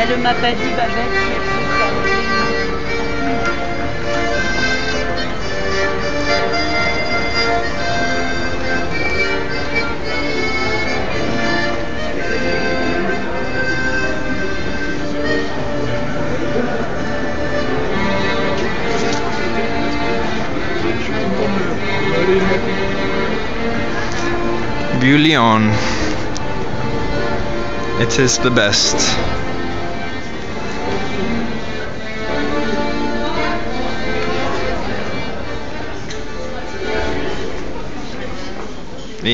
elle m'a pas dit Babette. It is the best. Yeah.